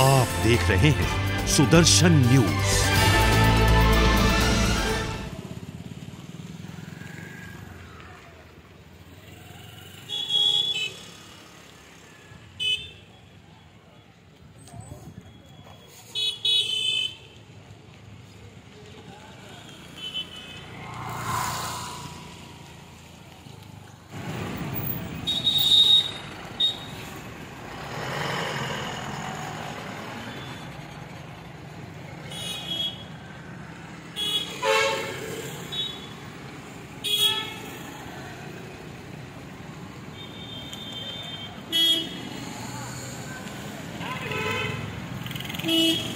आप देख रहे हैं सुदर्शन न्यूज़। 你